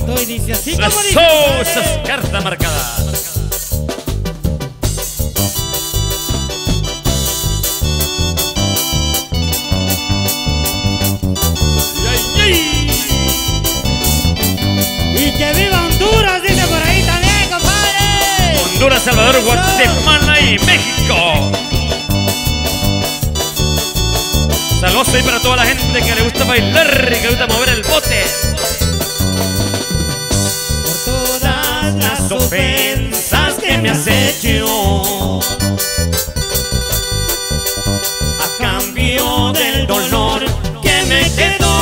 bonito y dice así como dice. Esas. Ay, ay, Y que viva Honduras, dice por ahí también, compadre. Honduras, Salvador, Guatemala y México. Saludos ahí para toda la gente que le gusta bailar y que le gusta mover el bote. Me has a cambio del dolor que me quedó.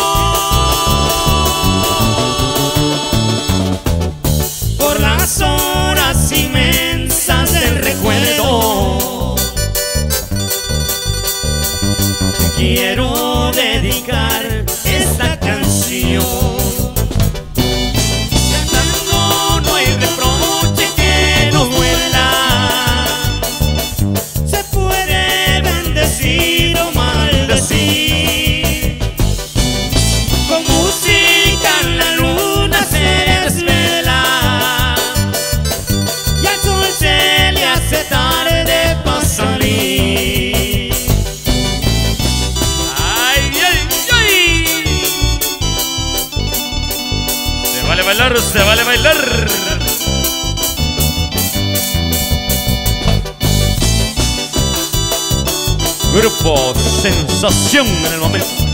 Por las horas inmensas del recuerdo te quiero bailar, se vale bailar. Grupo Sensación en el momento.